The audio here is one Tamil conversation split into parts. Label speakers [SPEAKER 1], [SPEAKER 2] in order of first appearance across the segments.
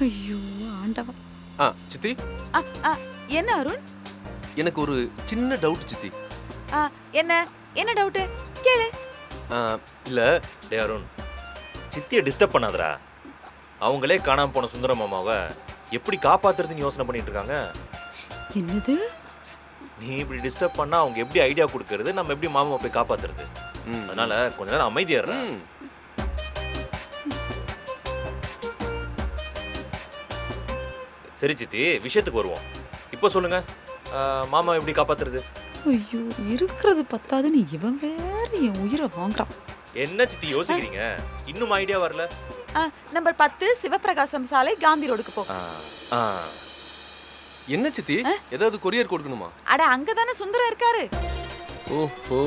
[SPEAKER 1] ஐயோ ஆண்டவா.
[SPEAKER 2] ஆ சித்தி?
[SPEAKER 1] ஆ, ஆ, என்ன அருண்?
[SPEAKER 2] எனக்கு ஒரு சின்ன டவுட் சித்தி.
[SPEAKER 1] ஆ, என்ன? என்ன டவுட்டு கேளு.
[SPEAKER 2] ஆ, இல்ல
[SPEAKER 3] டே அருண். சித்தியை டிஸ்டர்ப் பண்ணாதடா. அவங்களே காணாம போன சுந்தர மாமாவை எப்படி காப்பாத்துறதுன்னு யோசனை பண்ணிட்டு இருக்காங்க?
[SPEAKER 1] என்னது?
[SPEAKER 3] நீ இப்படி டிஸ்டர்ப் பண்ணா அவங்க எப்படி ஐடியா கொடுக்கறது? நம்ம எப்படி மாமாவை போய் காப்பாத்துறது?
[SPEAKER 2] ம்,
[SPEAKER 3] அதனால கொஞ்ச நேரம் அமைதியா சரி சித்தி விஷயத்துக்கு வருவோம். இப்போ சொல்லுங்க மாமா எப்படி காப்பாத்துறது?
[SPEAKER 1] ஐயோ இருக்கிறது பத்தாதுன்னு இவன் வேற என் உயிரை வாங்குறான்.
[SPEAKER 3] என்ன சித்தி யோசிக்கிறீங்க? இன்னும் ஐடியா வரல.
[SPEAKER 1] ஆ, நம்பர் பத்து சிவபிரகாசம் சாலை காந்தி ரோடுக்கு போ.
[SPEAKER 2] என்ன சித்தி? ஏதாவது கொரியர் கொடுக்கணுமா?
[SPEAKER 1] அட அங்கதானே சுந்தரம் இருக்காரு.
[SPEAKER 2] ஓஹோ.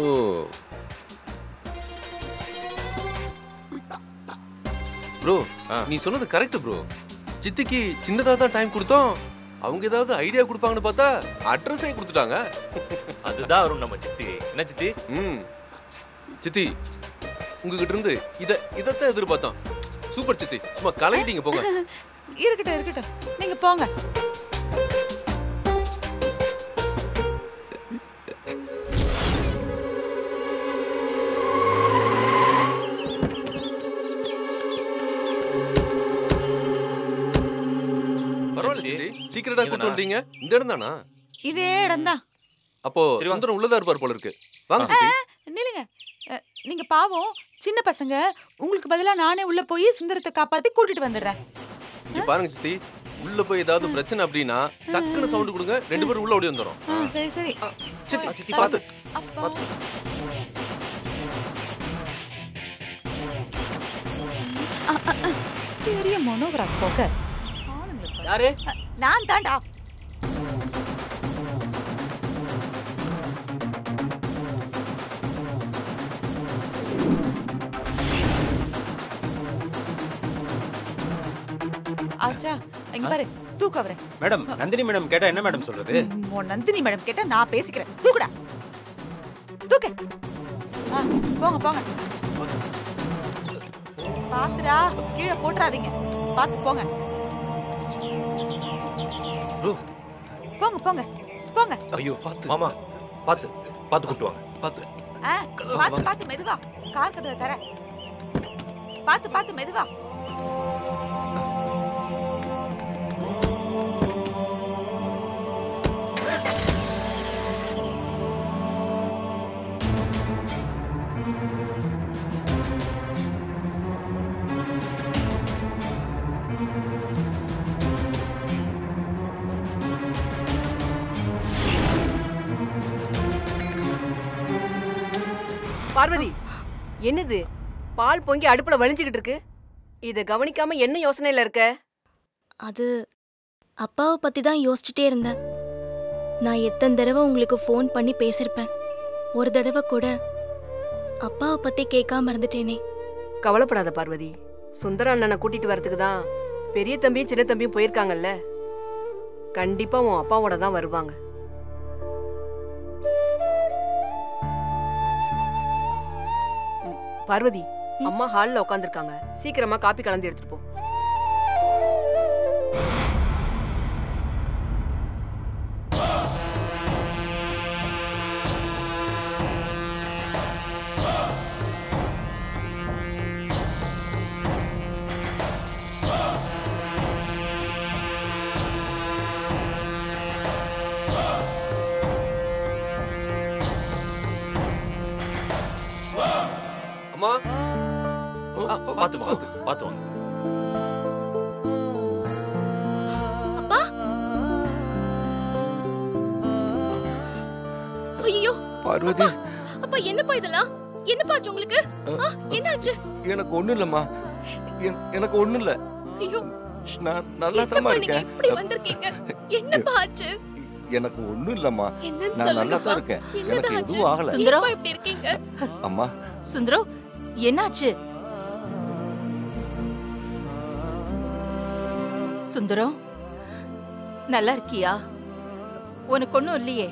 [SPEAKER 2] ப்ரோ
[SPEAKER 3] ஆ.
[SPEAKER 2] நீ சொன்னது கரெக்ட் ப்ரோ சித்திக்கு சின்னதா தான் டைம் கொடுத்தோம். அவங்க ஏதாவது ஐடியா கொடுப்பாங்கன்னு பார்த்தா அட்ரஸே கொடுத்துட்டாங்க.
[SPEAKER 3] அதுதான் அருண் நம்ம சித்தி. என்ன சித்தி?
[SPEAKER 2] ம். சித்தி உங்ககிட்ட இருந்து இத இதத்தான் எதிர்பார்த்தோம். சூப்பர் சித்தி. சும்மா கலங்கிட்டீங்க போங்க.
[SPEAKER 1] இருக்கட்டும் இருக்கட்டும். நீங்க போங்க.
[SPEAKER 2] சீக்கிரட்டா கூட்டு? வந்துட்டீங்க. இந்த இடம் தானா?
[SPEAKER 1] இதே இடம்தான்.
[SPEAKER 2] அப்போ
[SPEAKER 3] சரி, வாங்க.
[SPEAKER 2] சுந்தரம் உள்ளதா இருப்பார் போல இருக்கு. வாங்க
[SPEAKER 1] அ, நீங்க பாவம் சின்ன பசங்க உங்களுக்கு பதிலா நானே உள்ள போய் சுந்தரத்தை காப்பாத்தி கூட்டிட்டு வந்துடுறேன்.
[SPEAKER 2] இங்க பாருங்க சித்தி. உள்ள போய் ஏதாவது பிரச்சனை அப்படின்னா டக்குன்னு சவுண்ட் கொடுங்க. ரெண்டு பேரும் உள்ள ஓடி வந்துடும்
[SPEAKER 1] சரி சரி.
[SPEAKER 2] சித்தி சித்தி பாத்து.
[SPEAKER 1] அப்பா. பெரிய மனோகரா போக.
[SPEAKER 4] யாரு?
[SPEAKER 1] நான் தான்டா. ஆச்சா இங்க பாரு தூக்கு
[SPEAKER 4] மேடம் நந்தினி மேடம் கேட்டா என்ன மேடம் சொல்றது?
[SPEAKER 1] உன் நந்தினி மேடம் கேட்டா நான் பேசிக்கிறேன். தூக்குடா. தூக்கு. போங்க போங்க. பாத்துடா கீழே போட்டுறாதீங்க. பாத்து போங்க. போங்க போங்க போங்க.
[SPEAKER 3] ஐயோ மாமா பாத்து பாத்து கூப்பிட்டு வாங்க.
[SPEAKER 2] பாத்து
[SPEAKER 1] பாத்து பாத்து மெதுவா. கார் கதவை தர. பாத்து பாத்து மெதுவா.
[SPEAKER 5] பார்வதி என்னது? பால் பொங்கி அடுப்புல வலிஞ்சுகிட்டு இருக்கு. இத கவனிக்காம என்ன யோசனையில இருக்க?
[SPEAKER 6] அது அப்பாவை பத்தி தான் யோசிச்சுட்டே இருந்தேன். நான் எத்தனை தடவை உங்களுக்கு ஃபோன் பண்ணி பேசியிருப்பேன் ஒரு தடவை கூட அப்பாவை பத்தி கேட்காம இருந்துட்டேனே.
[SPEAKER 5] கவலைப்படாத பார்வதி. சுந்தர அண்ணனை கூட்டிட்டு வரதுக்கு தான் பெரிய தம்பியும் சின்ன தம்பியும் போயிருக்காங்கல்ல. கண்டிப்பா உன் அப்பாவோட தான் வருவாங்க. பார்வதி அம்மா ஹால்ல உட்காந்துருக்காங்க சீக்கிரமா காப்பி கலந்து எடுத்துட்டு போ.
[SPEAKER 3] பாத்து பாத்து பாத்து வாங்க
[SPEAKER 6] அப்பா ஐயோ
[SPEAKER 7] பார்வதி.
[SPEAKER 6] அப்பா என்னப்பா இதெல்லாம்? என்னப்பா ஆச்சு உங்களுக்கு? என்னாச்சு
[SPEAKER 7] எனக்கு ஒண்ணும் இல்லம்மா. என்- எனக்கு ஒண்ணும் இல்ல.
[SPEAKER 6] ஐயோ.
[SPEAKER 7] நான் நல்லா
[SPEAKER 6] நீங்க
[SPEAKER 7] இருக்கேன்.
[SPEAKER 6] இப்படி வந்திருக்கீங்க? என்னப்பா ஆச்சு?
[SPEAKER 7] எனக்கு ஒண்ணும் இல்லம்மா.
[SPEAKER 6] என்னன்னு
[SPEAKER 7] நான் நல்லா தான் இருக்கேன். எனக்கு
[SPEAKER 6] ஆச்சு?
[SPEAKER 7] எதுவும் ஆகல.
[SPEAKER 6] சுந்தரம்? இப்படி இருக்கீங்க?
[SPEAKER 7] அம்மா.
[SPEAKER 1] சுந்தரம் என்னாச்சு? சுந்தரம். நல்லா இருக்கியா உனக்கு ஒண்ணும் இல்லையே.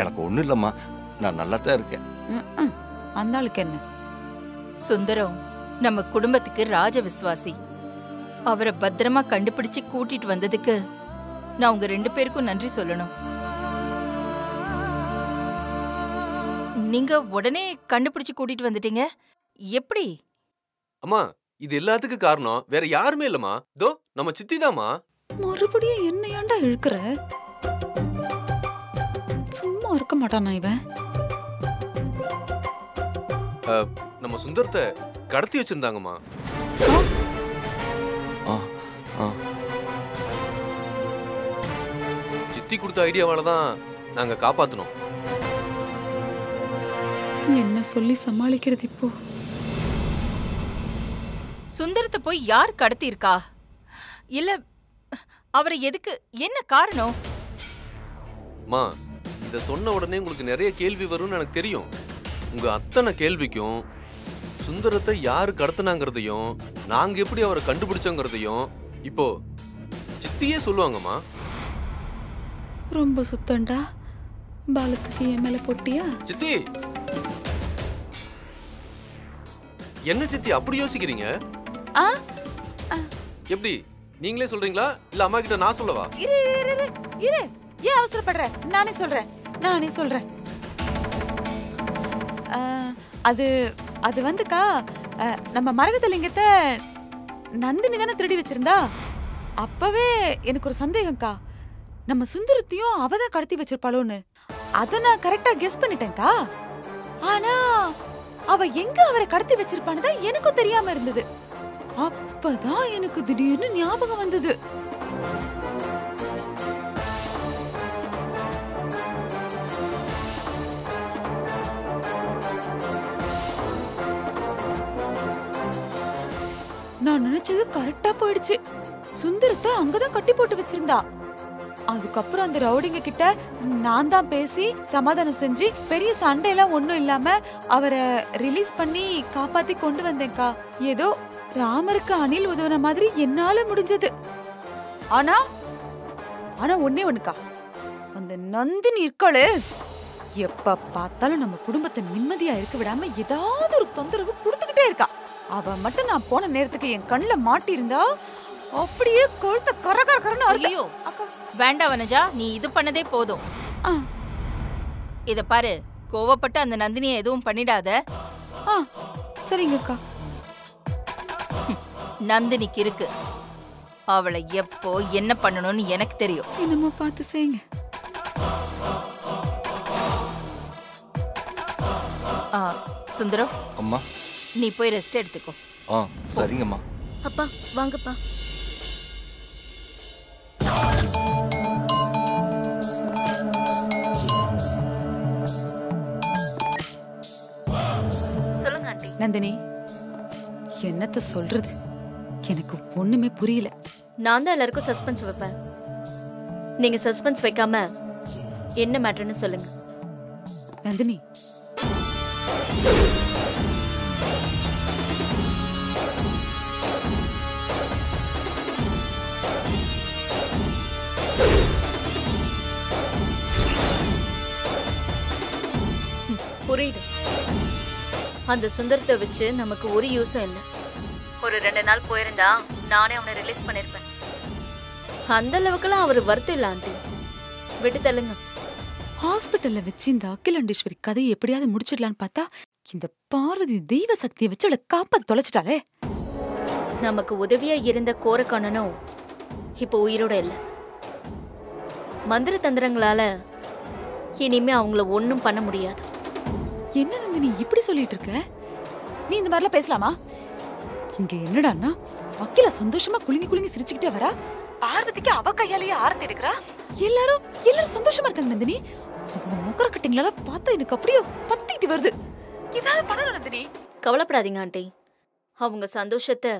[SPEAKER 7] எனக்கு ஒண்ணும் இல்லம்மா. நான் நல்லா தான் இருக்கேன்
[SPEAKER 1] அந்த ஆளுக்கு என்ன? சுந்தரம்
[SPEAKER 8] நம்ம குடும்பத்துக்கு ராஜ விசுவாசி அவரை பத்திரமா கண்டுபிடிச்சு கூட்டிட்டு வந்ததுக்கு நான் உங்க ரெண்டு பேருக்கும் நன்றி சொல்லணும். நீங்க உடனே கண்டுபிடிச்சு கூட்டிட்டு வந்துட்டீங்க. எப்படி?
[SPEAKER 2] அம்மா இது எல்லாத்துக்கும் காரணம் வேற யாருமே இல்லம்மா. தோ நம்ம சித்தி தாம்மா.
[SPEAKER 1] மறுபடியும் என்ன ஏன்டா இழுக்கிற? சும்மா இருக்க மாட்டானா இவன்?
[SPEAKER 2] நம்ம சுந்தரத்தை கடத்தி வச்சிருந்தாங்கம்மா.
[SPEAKER 7] ஆ ஆ.
[SPEAKER 2] சித்தி கொடுத்த ஐடியாவால தான் நாங்க காப்பாத்தணும்
[SPEAKER 1] என்ன சொல்லி சமாளிக்கிறது இப்போ?
[SPEAKER 8] சுந்தரத்தை போய் யார் கடத்தியிருக்கா? இல்ல அவரை எதுக்கு என்ன காரணம்?
[SPEAKER 2] அம்மா இத சொன்ன உடனே உங்களுக்கு நிறைய கேள்வி வரும்னு எனக்கு தெரியும். உங்க அத்தனை கேள்விக்கும் சுந்தரத்தை யாரு கடத்துனாங்கிறதையும் நாங்க எப்படி அவரை கண்டுபிடிச்சோங்கிறதையும் இப்போ சித்தியே சொல்லுவாங்கம்மா.
[SPEAKER 1] ரொம்ப சுத்தண்டா பாலத்துக்கு என் மேல போட்டியா?
[SPEAKER 2] சித்தி! என்ன சித்தி அப்படி யோசிக்கிறீங்க? எப்படி? நீங்களே சொல்றீங்களா? இல்ல அம்மா கிட்ட நான் சொல்லவா?
[SPEAKER 1] இரு இரு இரு, இரு. ஏன் அவசரப்படுற? நானே சொல்றேன். நானே சொல்றேன். அது அது வந்துக்கா நம்ம மரகதலிங்கத்தை நந்தினி தானே திருடி வச்சிருந்தா? அப்பவே எனக்கு ஒரு சந்தேகம்க்கா. நம்ம சுந்தரத்தையும் அவ தான் கடத்தி வச்சிருப்பாளோன்னு. அத நான் கரெக்டா கெஸ் பண்ணிட்டேன்க்கா. ஆனா அவ எங்க அவரை கடத்தி வச்சிருப்பான்னு தான் எனக்கும் தெரியாம இருந்தது. அப்பதான் எனக்கு திடீர்னு ஞாபகம் வந்தது. நான் நினைச்சது கரெக்டா போயிடுச்சு. சுந்தரத்தை அங்கதான் கட்டி போட்டு வச்சிருந்தா. அதுக்கப்புறம் அந்த ரவுடிங்க கிட்ட நான் தான் பேசி சமாதானம் செஞ்சு பெரிய சண்டையெல்லாம் ஒன்றும் இல்லாம அவரை ரிலீஸ் பண்ணி காப்பாத்தி கொண்டு வந்தேன்க்கா. ஏதோ ராமருக்கு அணில் உதவுன மாதிரி என்னால முடிஞ்சது. ஆனா ஆனா ஒன்னே ஒண்ணுக்கா. அந்த நந்தினி இருக்காளே. எப்ப பார்த்தாலும் நம்ம குடும்பத்தை நிம்மதியா இருக்க விடாம ஏதாவது ஒரு தொந்தரவு கொடுத்துக்கிட்டே இருக்கா. அவ மட்டும் நான் போன நேரத்துக்கு என் கண்ணில் மாட்டியிருந்தா அப்படியே கொழுத்த கர கர கரன்னு
[SPEAKER 8] ஐயோ
[SPEAKER 1] அக்கா
[SPEAKER 8] வேண்டாம் வனஜா நீ இது பண்ணதே போதும். இத பாரு கோவப்பட்டு அந்த நந்தினியை எதுவும் பண்ணிடாத.
[SPEAKER 1] ஆ, சரிங்க அக்கா.
[SPEAKER 8] நந்தினிக்கு இருக்கு. அவளை எப்போ என்ன பண்ணணும்னு எனக்கு தெரியும்.
[SPEAKER 1] என்னமோ பார்த்து செய்யுங்க.
[SPEAKER 8] ஆ, சுந்தரம்.
[SPEAKER 7] அம்மா.
[SPEAKER 8] நீ போய் ரெஸ்ட் எடுத்துக்கோ.
[SPEAKER 7] ஆ சரிங்கம்மா.
[SPEAKER 6] அப்பா வாங்கப்பா.
[SPEAKER 1] நந்தினி என்னத்த சொல்றது? எனக்கு ஒண்ணுமே புரியல.
[SPEAKER 6] நான் தான் எல்லாருக்கும் சஸ்பென்ஸ் வைப்பேன். நீங்க சஸ்பென்ஸ் வைக்காம என்ன மேட்டர்னு சொல்லுங்க.
[SPEAKER 1] நந்தினி.
[SPEAKER 6] புரியுது. அந்த சுந்தரத்தை வச்சு நமக்கு ஒரு யூஸும் இல்லை. ஒரு ரெண்டு நாள் போயிருந்தா நானே அவனை ரிலீஸ் பண்ணிருப்பேன். அந்த அளவுக்குலாம் அவர் வருத்தம் இல்லை ஆண்டி. விட்டு தள்ளுங்க.
[SPEAKER 1] ஹாஸ்பிட்டல்ல வச்சு இந்த அகிலாண்டேஸ்வரி கதையை எப்படியாவது முடிச்சிடலான்னு பார்த்தா இந்த பார்வதி தெய்வ சக்தியை வச்சு அவளை காப்பாத்தி தொலைச்சிட்டாளே.
[SPEAKER 6] நமக்கு உதவியா இருந்த கோரக்கண்ணனும் இப்போ உயிரோட இல்லை. மந்திர தந்திரங்களால இனிமே அவங்கள ஒன்றும் பண்ண முடியாது.
[SPEAKER 1] என்ன நந்தினி இப்படி சொல்லிட்டு இருக்க? நீ இந்த மாதிரிலாம் பேசலாமா? இங்க என்னடான்னா அகிலா சந்தோஷமா குலுங்கி குலுங்கி சிரிச்சுக்கிட்டே வரா. பார்வதிக்கு அவ கையாலேயே ஆரத்தி எடுக்கிறா. எல்லாரும் எல்லாரும் சந்தோஷமா இருக்காங்க நந்தினி. அவங்க முக்கர கட்டிங்களால பார்த்தா எனக்கு அப்படியே பத்திக்கிட்டு வருது. ஏதாவது பண்ணணும் நந்தினி.
[SPEAKER 6] கவலைப்படாதீங்க ஆண்டி. அவங்க சந்தோஷத்தை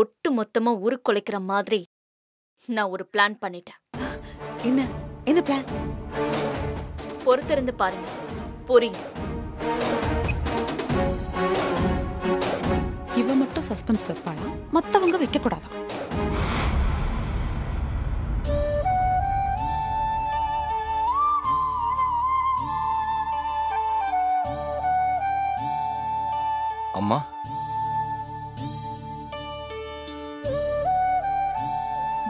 [SPEAKER 6] ஒட்டு மொத்தமா உருக்குலைக்கிற மாதிரி நான் ஒரு பிளான் பண்ணிட்டேன்.
[SPEAKER 1] என்ன? என்ன பிளான்
[SPEAKER 6] பொறுத்திருந்து பாருங்க. புரியும்
[SPEAKER 1] பார்த்து சஸ்பென்ஸ் வைப்பாளா மற்றவங்க வைக்கக்கூடாதான்
[SPEAKER 7] அம்மா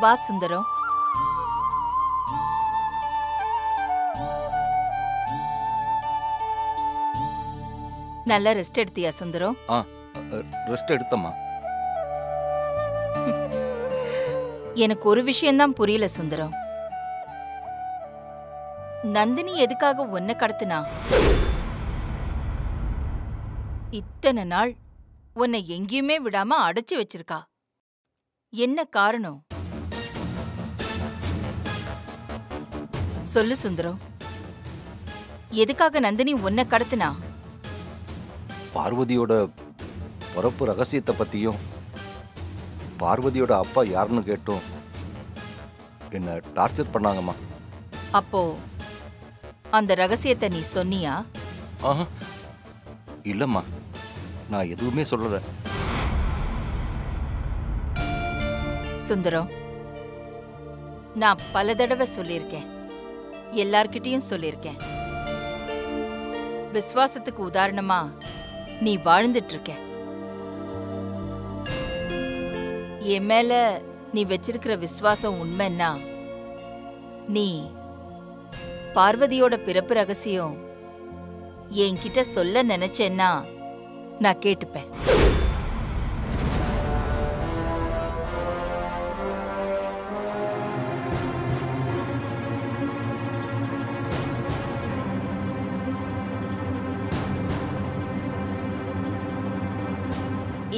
[SPEAKER 8] வா சுந்தரம் நல்லா ரெஸ்ட் எடுத்தியா சுந்தரம்
[SPEAKER 7] ரெஸ்ட் எடுத்தம்மா.
[SPEAKER 8] எனக்கு ஒரு விஷயம்தான் புரியல சுந்தரம். நந்தினி எதுக்காக உன்னை கடத்தினா? இத்தனை நாள் உன்னை எங்கேயுமே விடாம அடைச்சு வச்சிருக்கா. என்ன காரணம்? சொல்லு சுந்தரம். எதுக்காக நந்தினி உன்னை கடத்தினா?
[SPEAKER 7] பார்வதியோட பிறப்பு ரகசியத்தை பற்றியும் பார்வதியோட அப்பா யாருன்னு கேட்டும் என்ன டார்ச்சர் பண்ணாங்கம்மா.
[SPEAKER 8] அப்போ அந்த ரகசியத்தை நீ சொன்னியா?
[SPEAKER 7] ஆஹா இல்லைம்மா நான் எதுவுமே சொல்லலை.
[SPEAKER 8] சுந்தரம் நான் பல தடவை சொல்லியிருக்கேன். எல்லார்கிட்டயும் சொல்லியிருக்கேன். விசுவாசத்துக்கு உதாரணமா நீ வாழ்ந்துட்டு இருக்க. என் மேல நீ வச்சிருக்கிற விசுவாசம் உண்மைன்னா நீ பார்வதியோட பிறப்பு ரகசியம் என்கிட்ட சொல்ல நினைச்சேன்னா நான் கேட்டுப்பேன்.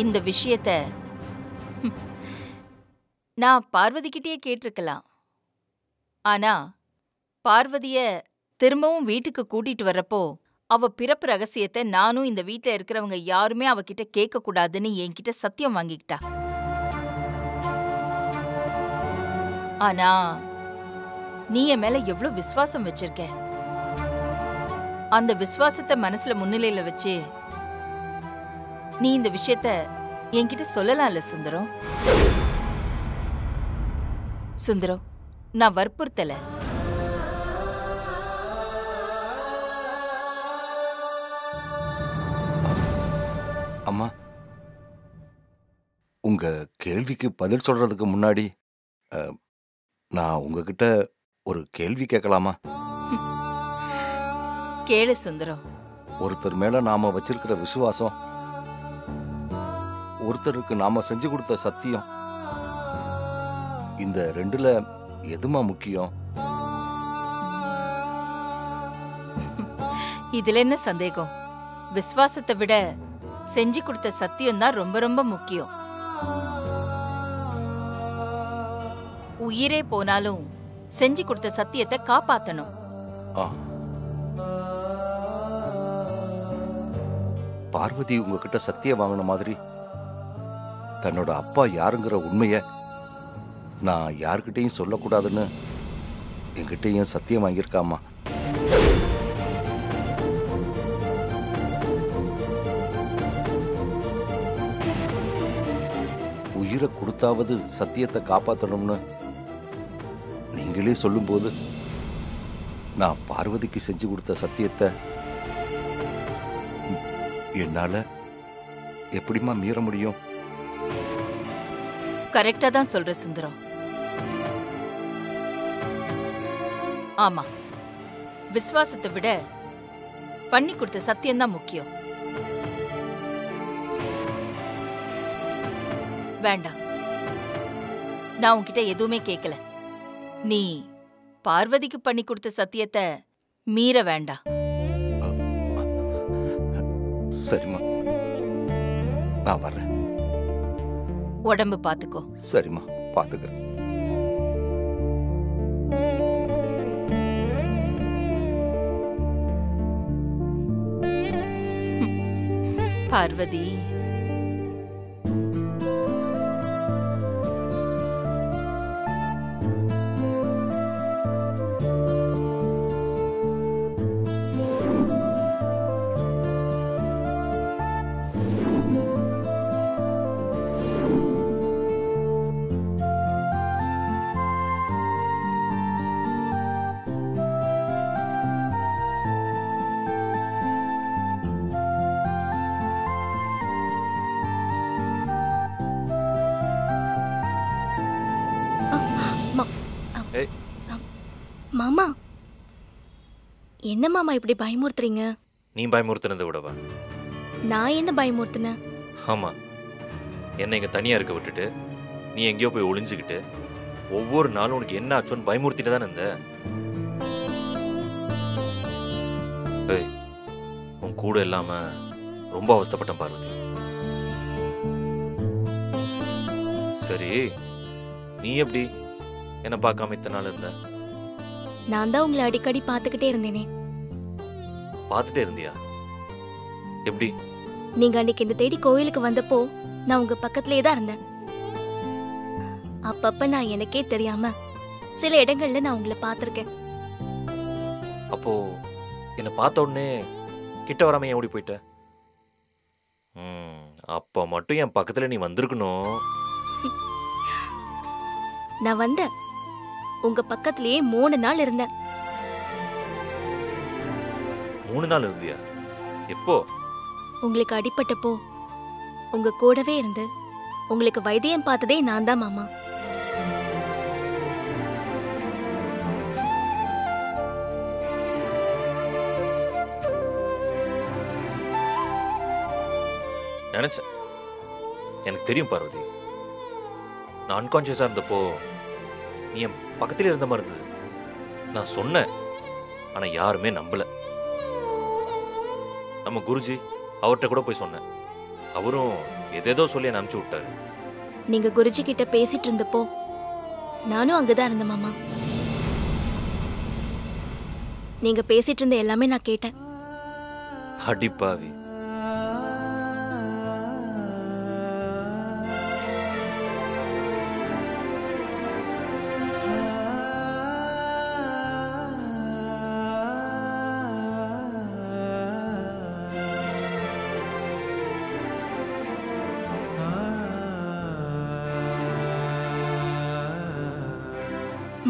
[SPEAKER 8] இந்த விஷயத்தை நான் பார்வதிக்கிட்டே கேட்டிருக்கலாம். ஆனா பார்வதிய திரும்பவும் வீட்டுக்கு கூட்டிட்டு வர்றப்போ அவ பிறப்பு ரகசியத்தை நானும் இந்த வீட்ல இருக்கிறவங்க யாருமே அவகிட்ட கேட்க கூடாதுன்னு என்கிட்ட சத்தியம் வாங்கிக்கிட்டா. ஆனா நீ என் மேல எவ்வளவு விசுவாசம் வச்சிருக்க? அந்த விசுவாசத்தை மனசுல முன்னிலையில வச்சு நீ இந்த விஷயத்த என்கிட்ட சொல்லலாம்ல சுந்தரம்? சுந்தரம் நான் வற்புறுத்தல.
[SPEAKER 7] அம்மா உங்க கேள்விக்கு பதில் சொல்றதுக்கு முன்னாடி நான் உங்ககிட்ட ஒரு கேள்வி கேட்கலாமா?
[SPEAKER 8] கேளு சுந்தரம்.
[SPEAKER 7] ஒருத்தர் மேல நாம வச்சிருக்கிற விசுவாசம் ஒருத்தருக்கு நாம செஞ்சு கொடுத்த சத்தியம் இந்த ரெண்டுல எதுமா முக்கியம்?
[SPEAKER 8] இதுல என்ன சந்தேகம்? விசுவாசத்தை விட செஞ்சு கொடுத்த சத்தியம் தான் ரொம்ப ரொம்ப முக்கியம். உயிரே போனாலும் செஞ்சு கொடுத்த சத்தியத்தை காப்பாத்தணும்.
[SPEAKER 7] பார்வதி உங்ககிட்ட சத்தியம் வாங்கின மாதிரி தன்னோட அப்பா யாருங்கிற உண்மைய நான் யார்கிட்டையும் சொல்லக்கூடாதுன்னு என்கிட்டையும் சத்தியம் வாங்கியிருக்காமா உயிரை கொடுத்தாவது சத்தியத்தை காப்பாற்றணும்னு நீங்களே சொல்லும்போது நான் பார்வதிக்கு செஞ்சு கொடுத்த சத்தியத்தை என்னால் என்னால எப்படிம்மா மீற முடியும்?
[SPEAKER 8] கரெக்டா தான் சொல்ற சுந்தரம். ஆமா. விசுவாசத்தை விட பண்ணி கொடுத்த சத்தியம் தான் முக்கியம். வேண்டாம். நான் உன்கிட்ட எதுவுமே கேட்கல நீ பார்வதிக்கு பண்ணி கொடுத்த சத்தியத்தை மீற வேண்டாம்.
[SPEAKER 7] சரிம்மா. நான் வர்றேன்.
[SPEAKER 8] உடம்பு பாத்துக்கோ
[SPEAKER 7] சரிம்மா. பார்த்துக்கிறேன்.
[SPEAKER 8] பார்வதி
[SPEAKER 6] மாமா. என்ன மாமா இப்படி பயமுறுத்துறீங்க?
[SPEAKER 3] நீ பயமுறுத்தினதை விடவா?
[SPEAKER 6] நான் என்ன பயமுறுத்தினேன்
[SPEAKER 3] ஆமா. என்னை இங்க தனியா இருக்க விட்டுட்டு நீ எங்கேயோ போய் ஒளிஞ்சுக்கிட்டு ஒவ்வொரு நாளும் உனக்கு என்ன ஆச்சோன்னு பயமுறுத்திட்டு தானே இருந்த? உன் கூட இல்லாம ரொம்ப அவஸ்தைப்பட்டேன் பார்வதி. சரி நீ எப்படி? என்ன பார்க்காம இத்தனை நாள் இருந்த?
[SPEAKER 6] நான் தான் உங்களை அடிக்கடி பார்த்துக்கிட்டே இருந்தேனே.
[SPEAKER 3] பார்த்துட்டே இருந்தியா? எப்படி?
[SPEAKER 6] நீங்க அன்னைக்கு இந்த தேடி கோயிலுக்கு வந்தப்போ நான் உங்க பக்கத்திலேயே தான் இருந்தேன். அப்பப்ப நான் எனக்கே தெரியாம சில இடங்கள்ல நான் உங்களை பார்த்திருக்கேன்.
[SPEAKER 3] அப்போ என்னை பார்த்த உடனே கிட்ட வராம ஏன் ஓடி போயிட்ட? அப்ப மட்டும் என் பக்கத்துல நீ வந்திருக்கணும்.
[SPEAKER 6] நான் வந்தேன். உங்க பக்கத்திலேயே மூணு நாள் இருந்தேன்.
[SPEAKER 3] மூணு நாள் இருந்தியா? எப்போ?
[SPEAKER 6] உங்களுக்கு அடிபட்டப்போ உங்க கூடவே இருந்து உங்களுக்கு வைத்தியம் பார்த்ததே நான் தான் மாமா.
[SPEAKER 3] நினைச்சேன். எனக்கு தெரியும் பார்வதி. நான் அன்கான்சியஸா இருந்தப்போ நீ என் பக்கத்துல இருந்த மாதிரி இருந்தது. நான் சொன்னேன் ஆனா யாருமே நம்பல. நம்ம குருஜி அவர்கிட்ட கூட போய் சொன்னேன். அவரும் எதேதோ சொல்லி என்னை அனுப்பிச்சு விட்டாரு.
[SPEAKER 6] நீங்க குருஜி கிட்ட பேசிட்டு இருந்தப்போ நானும் அங்கதான் இருந்தேன் மாமா. நீங்க பேசிட்டு இருந்த எல்லாமே நான் கேட்டேன்.
[SPEAKER 3] அடிப்பாவி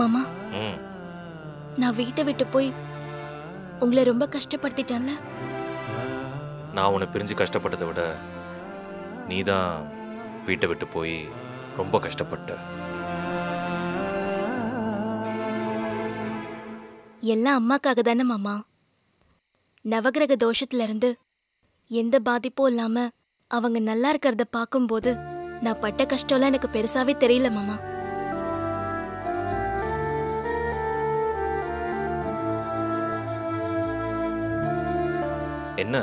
[SPEAKER 6] மாமா. நான் வீட்டை விட்டு போய் உங்களை ரொம்ப கஷ்டப்படுத்திட்டேன்ல.
[SPEAKER 3] நான் உன்னை பிரிஞ்சு கஷ்டப்பட்டதை விட நீ தான் வீட்டை விட்டு போய் ரொம்ப கஷ்டப்பட்ட.
[SPEAKER 6] எல்லாம் அம்மாக்காக தானே மாமா. நவகிரக தோஷத்துல இருந்து எந்த பாதிப்பும் இல்லாம அவங்க நல்லா இருக்கிறத பார்க்கும்போது நான் பட்ட கஷ்டம்லாம் எனக்கு பெருசாவே தெரியல மாமா.
[SPEAKER 3] என்ன?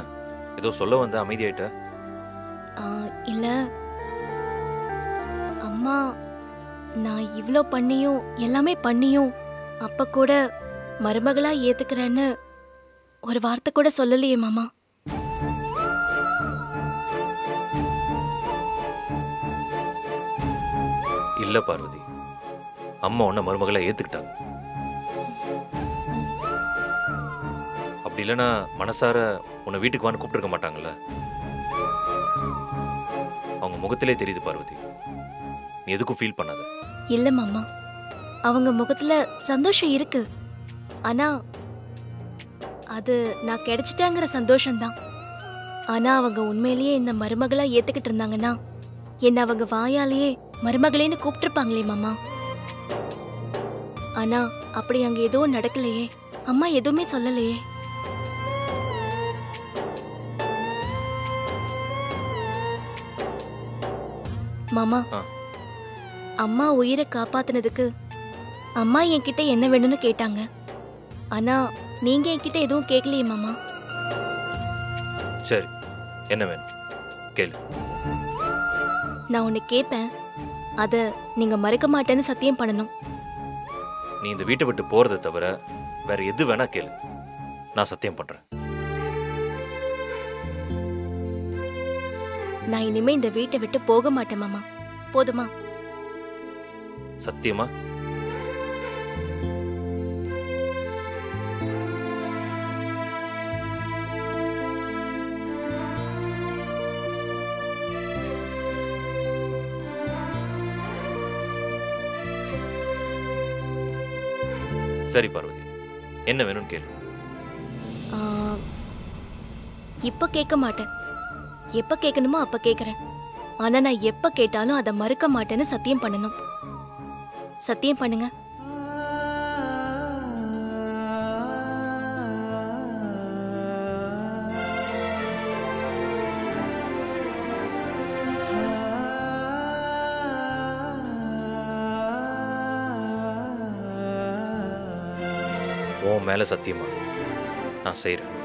[SPEAKER 3] ஏதோ சொல்ல வந்த அமைதியாயிட்ட?
[SPEAKER 6] இல்ல. அம்மா நான் இவ்ளோ பண்ணியும் எல்லாமே பண்ணியும் அப்ப கூட மருமகளா ஏத்துக்கிறேன்னு ஒரு வார்த்தை கூட சொல்லலையே மாமா.
[SPEAKER 3] இல்ல பார்வதி. அம்மா உன்னை மருமகளை ஏத்துக்கிட்டாங்க. அப்படி இல்லைன்னா மனசார உன்னை வீட்டுக்கு வான்னு கூப்பிட்டுருக்க மாட்டாங்கல்ல? அவங்க முகத்திலே தெரியுது பார்வதி. நீ எதுக்கும் ஃபீல் பண்ணாத.
[SPEAKER 6] இல்ல மாமா. அவங்க முகத்துல சந்தோஷம் இருக்கு. ஆனா அது நான் கிடைச்சிட்டேங்கிற சந்தோஷம்தான். ஆனா அவங்க உண்மையிலேயே என்ன மருமகளா ஏத்துக்கிட்டு இருந்தாங்கன்னா என்ன அவங்க வாயாலேயே மருமகளேன்னு கூப்பிட்டுருப்பாங்களே மாமா. ஆனா அப்படி அங்க எதுவும் நடக்கலையே. அம்மா எதுவுமே சொல்லலையே. மாமா. அம்மா உயிரை காப்பாத்துனதுக்கு அம்மா என்கிட்ட என்ன வேணும்னு கேட்டாங்க. ஆனா நீங்க என்கிட்ட எதுவும் கேட்கலையே மாமா.
[SPEAKER 3] சரி என்ன வேணும்? கேளு.
[SPEAKER 6] நான் உன்னை கேட்பேன். அத நீங்க மறக்க மாட்டேன்னு சத்தியம் பண்ணணும்.
[SPEAKER 3] நீ இந்த வீட்டை விட்டு போறதை தவிர வேற எது வேணா கேளு. நான் சத்தியம் பண்றேன்.
[SPEAKER 6] நான் இனிமே இந்த வீட்டை விட்டு போக மாட்டேன் மாமா. போதுமா?
[SPEAKER 3] சத்தியமா? சரி பார்வதி. என்ன வேணும்னு கேளு.
[SPEAKER 6] இப்ப கேட்க மாட்டேன். எப்ப கேட்கணுமோ அப்ப கேக்குறேன் ஆனா நான் எப்ப கேட்டாலும் அதை மறுக்க மாட்டேன்னு சத்தியம் பண்ணணும். சத்தியம் பண்ணுங்க.
[SPEAKER 3] உன் மேல சத்தியமா? நான் செய்கிறேன்